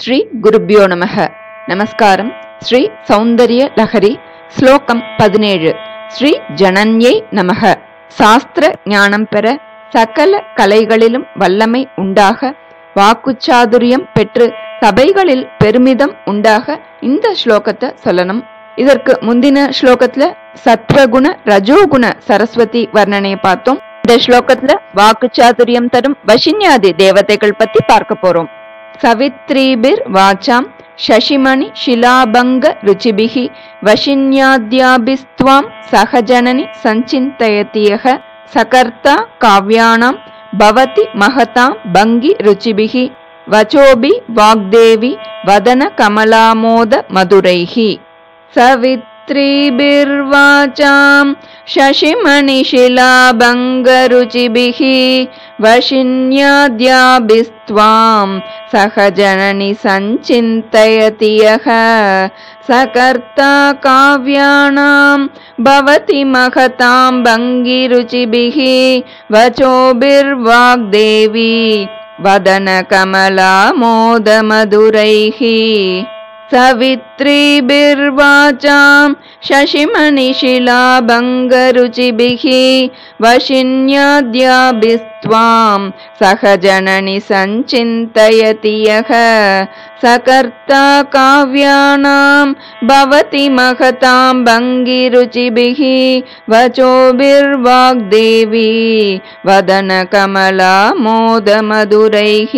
ஸ்ரீ குருபியோ நமக. நமஸ்காரம். ஸ்ரீ சௌந்தர்ய லஹரி ஸ்லோகம் பதினேழு. ஸ்ரீ ஜனன்யை நமக. சாஸ்திர ஞானம் பெற சகல கலைகளிலும் வல்லமை உண்டாக வாக்குச்சாதுரியம் பெற்று சபைகளில் பெருமிதம் உண்டாக இந்த ஸ்லோகத்தை சொல்லணும். இதற்கு முந்தின ஸ்லோகத்துல சத்வகுண ரஜோகுண சரஸ்வதி வர்ணனையை பார்த்தோம். இந்த ஸ்லோகத்துல வாக்குச்சாதுரியம் தரும் வசின்யாதி தேவதைகள் பத்தி பார்க்க போறோம். கவித்ரீபிர் வாச்சாம் சசிமணி ஷிலாபங்க ருச்சிபிகி வஷின்யாத்யாபிஸ்துவாம் சகஜனனி சஞ்சிந்தயத்தியக சகர்த்தா காவ்யானாம் பவதி மகதாம் பங்கி ருச்சிபிகி வச்சோபி வாக்தேவி வதன கமலாமோத மதுரைஹி சவித் सवित्रीभिर्वाचां शशिमणिशिलाभङ्गरुचिभिः वशिन्याद्याभिस्त्वां सहजननि सञ्चिन्तयति यः सकर्ता काव्याणां भवति महतां भङ्गिरुचिभिः वचोभिर्वाग्देवी वदनकमलामोदमधुरैः सवित्रीभिर्वाचां शशिमणिशिलाभङ्गरुचिभिः वशिन्याद्याभिस्त्वां सहजननि सञ्चिन्तयति यः सकर्ता काव्याणां भवति महतां भङ्गिरुचिभिः वचोभिर्वाग्देवी वदनकमलामोदमधुरैः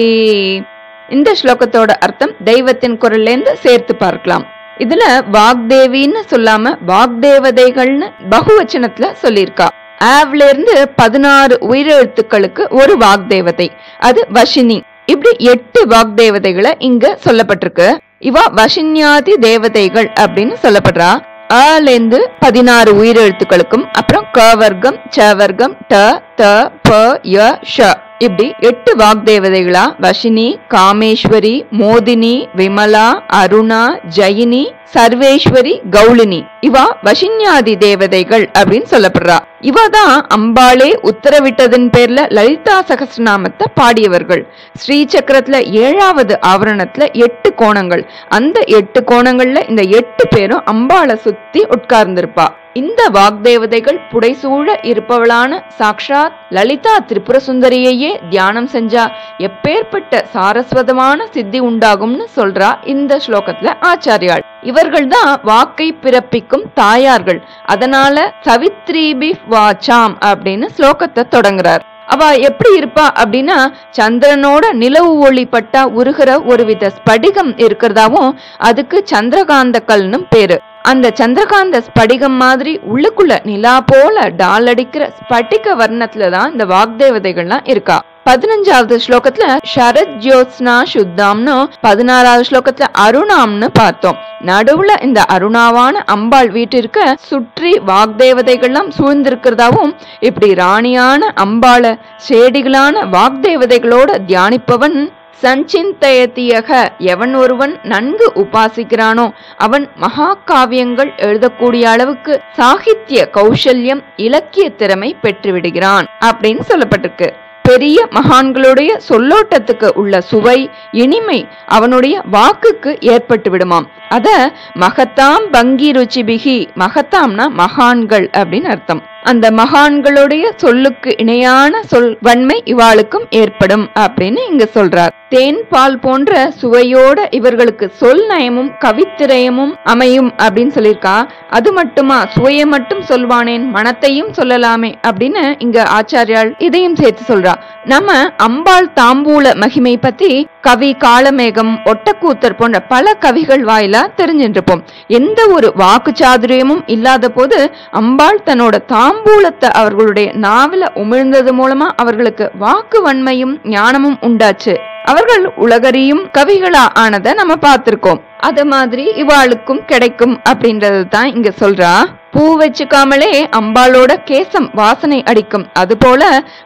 இந்த ஸ்லோகத்தோட அர்த்தம் தெய்வத்தின் குரல்லேருந்து சேர்த்து பார்க்கலாம். இதுல வாக்தேவின்னு சொல்லாம வாக்தேவதைகள்னு பகுவச்சனத்துல சொல்லியிருக்கா. ஆவ்ல இருந்து பதினாறு உயிரெழுத்துக்களுக்கு ஒரு வாக்தேவதை அது வஷினி. இப்படி எட்டு வாக்தேவதைகளை இங்க சொல்லப்பட்டிருக்கு. இவா வஷின்யாதி தேவதைகள் அப்படின்னு சொல்லப்படுறா. அல இருந்து பதினாறு உயிரெழுத்துக்களுக்கும் அப்புறம் க வர்க்கம் ச வர்க்கம் ட த ப ய ஷ. இப்படி எட்டு வாக்தேவதைகளா வஷினி காமேஸ்வரி மோதினி விமலா அருணா ஜெயினி சர்வேஸ்வரி கௌளினி இவா வசின்யாதி தேவதைகள் அப்படின்னு சொல்லப்படுறா. இவ தான் அம்பாளே உத்தரவிட்டதன் பேர்ல லலிதா சகஸ்ரநாமத்தை பாடியவர்கள். ஸ்ரீ சக்கரத்துல ஏழாவது ஆவரணத்துல எட்டு கோணங்கள். அந்த எட்டு கோணங்கள்ல இந்த எட்டு பேரும் அம்பாளை சுத்தி உட்கார்ந்திருப்பா. இந்த வாக்தேவதைகள் புடைசூழ இருப்பவளான சாக்ஷாத் லலிதா திரிபுர சுந்தரியையே தியானம் செஞ்சா எப்பேற்பட்ட சாரஸ்வதமான சித்தி உண்டாகும்னு சொல்றா இந்த ஸ்லோகத்துல ஆச்சாரியாள். இவர்கள் தான் வாக்கை பிறப்பிக்கும் தாயார்கள். அதனால சவித்ரீபி வாச்சாம் அப்படின்னு ஸ்லோகத்தை தொடங்குறார். அவ எப்படி இருப்பா அப்படின்னா சந்திரனோட நிலவு ஒளி பட்டா உருகிற ஒருவித ஸ்படிகம் இருக்கிறதாவும் அதுக்கு சந்திரகாந்த கல்னும் பேரு. அந்த சந்திரகாந்த ஸ்படிகம் மாதிரி உள்ளுக்குள்ள நிலா போல டால் அடிக்கிற ஸ்பட்டிக வர்ணத்துல தான் இந்த வாக்தேவதைகள்லாம் இருக்கா. பதினஞ்சாவது ஸ்லோகத்துல சரத் ஜோத்ஸ்னா சுத்தாம்னு பதினாறாவது ஸ்லோகத்துல அருணாம்னு பார்த்தோம். நடுவுல இந்த அருணாவான அம்பாள் வீட்டிற்கு சுற்றி வாக்தேவதைகள்லாம் சூழ்ந்திருக்கிறதாவும் இப்படி ராணியான அம்பாள செடிகளான வாக்தேவதைகளோட தியானிப்பவன் சஞ்சிந்தயத்தியக எவன் ஒருவன் நன்கு உபாசிக்கிறானோ அவன் மகா காவியங்கள் எழுதக்கூடிய அளவுக்கு சாகித்ய கௌசல்யம் இலக்கிய திறமை பெற்றுவிடுகிறான் அப்படின்னு சொல்லப்பட்டிருக்கு. பெரிய மகான்களுடைய சொல்லோட்டத்துக்கு உள்ள சுவை இனிமை அவனுடைய வாக்குக்கு ஏற்பட்டு விடுமாம் அத மகத்தாம் பங்கி ருச்சிபிகி மகத்தாம்னா மகான்கள் அப்படின்னு அர்த்தம். அந்த மகான்களுடைய சொல்லுக்கு இணையான சொல் வன்மை இவாளுக்கும் ஏற்படும் அப்படின்னு இங்க சொல்றார். தேன் பால் போன்ற சுவையோட இவர்களுக்கு சொல் நயமும் கவித்திரயமும் அமையும் அப்படின்னு சொல்லியிருக்கா. அது மட்டுமா? சுவையை மட்டும் சொல்வானேன் மனத்தையும் சொல்லலாமே அப்படின்னு இங்க ஆச்சாரியால் இதையும் சேர்த்து சொல்றா. நம்ம அம்பாள் தாம்பூல மகிமை பத்தி கவி காலமேகம் ஒட்டக்கூத்தர் போன்ற பல கவிகள் வாயிலா தெரிஞ்சிருப்போம் எந்த ஒரு வாக்கு சாதுரியமும் இல்லாத போது அம்பாள் தன்னோட தாம்பூலத்தை அவர்களுடைய நாவல உமிழ்ந்தது மூலமா அவர்களுக்கு வாக்கு வன்மையும் ஞானமும் உண்டாச்சு. அவர்கள் உலகறியும் கவிகளா ஆனதை நம்ம பார்த்திருக்கோம். அது மாதிரி இவாளுக்கும் கிடைக்கும் அப்படின்றது தான் இங்க சொல்றா. பூ வச்சுக்காமலே அம்பாளோட கேசம் வாசனை அடிக்கும். அதுபோல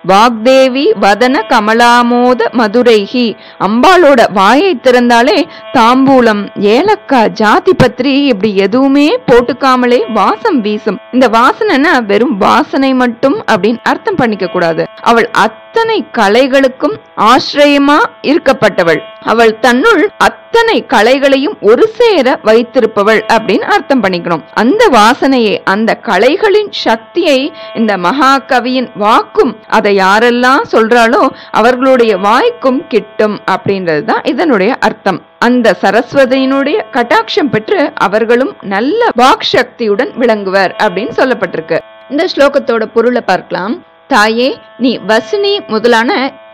வாக்தேவி வதன கமலாமோத மதுரைஹி அம்பாளோட வாயை திறந்தாலே தாம்பூலம் ஏலக்காய் ஜாதி பத்திரி இப்படி எதுவுமே போட்டுக்காமலே வாசம் வீசும். இந்த வாசனைன்னா வெறும் வாசனை மட்டும் அப்படின்னு அர்த்தம் பண்ணிக்க கூடாது அவள் அத்தனை கலைகளுக்கும் ஆசிரயமா இருக்கப்பட்டவள். அவள் தன்னுள் அத்தனை கலைகளையும் ஒரு சேர வைத்திருப்பவள் அப்படின்னு அர்த்தம் பண்ணிக்கணும். அந்த வாசனையை அந்த கலைகளின் சக்தியை இந்த மகாகவியின் வாக்கும் அதை யாரெல்லாம் சொல்றாளோ அவர்களுடைய வாய்க்கும் கிட்டும் அப்படின்றது தான் இதனுடைய அர்த்தம். அந்த சரஸ்வதியினுடைய கட்டாட்சம் பெற்று அவர்களும் நல்ல வாக் சக்தியுடன் விளங்குவர் அப்படின்னு சொல்லப்பட்டிருக்கு. இந்த ஸ்லோகத்தோட பொருளை பார்க்கலாம். தாயே நீ வசினி முதலான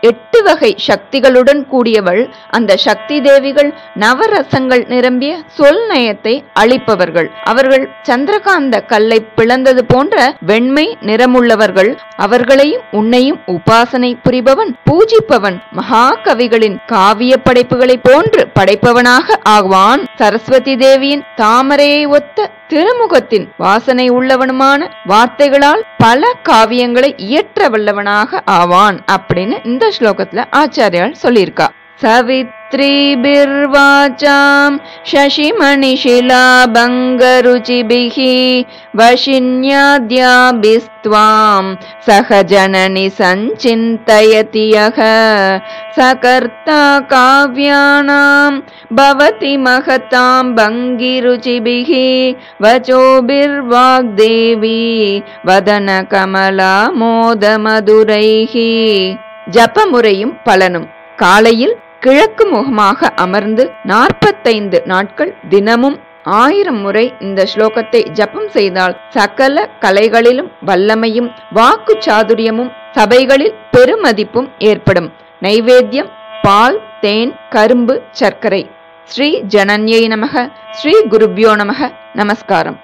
எட்டு வகை சக்திகளுடன் கூடியவள் அந்த சக்தி தேவிகள் நவரசங்கள் நிரம்பிய சொல் நயத்தை அளிப்பவர்கள். அவர்கள் சந்திரகாந்த கல்லை பிளந்தது போன்ற வெண்மை நிறமுள்ளவர்கள். அவர்களையும் உன்னையும் உபாசனை புரிபவன் பூஜிப்பவன் மகாகவிகளின் காவிய படைப்புகளை போன்று படைப்பவனாக ஆவான் சரஸ்வதி தேவியின் தாமரையை ஒத்த திருமுகத்தின் வாசனை உள்ளவனுமான வார்த்தைகளால் பல காவியங்களை இயற்ற வல்லவனாக ஆவான் அப்படின்னு இந்த ஸ்லோகத்துல ஆச்சாரியால் சொல்லியிருக்கா सवित्रीभिर्वाचां शशिमणिशिलाभङ्गरुचिभिः वशिन्याद्याभिस्त्वां सह जननि सञ्चिन्तयति यः सकर्ता काव्यानां भवति महतां भङ्गिरुचिभिः वचोभिर्वाग्देवी वदनकमला मोदमधुरैः ஜபமுறையும் பலனும். காலையில் கிழக்கு முகமாக அமர்ந்து நாற்பத்தைந்து நாட்கள் தினமும் ஆயிரம் முறை இந்த ஸ்லோகத்தை ஜபம் செய்தால் சகல கலைகளிலும் வல்லமையும் வாக்கு சாதுரியமும் சபைகளில் பெருமதிப்பும் ஏற்படும். நைவேத்தியம் பால் தேன் கரும்பு சர்க்கரை. ஸ்ரீ ஜனன்யை நமக. ஸ்ரீ குருபியோ நமக. நமஸ்காரம்.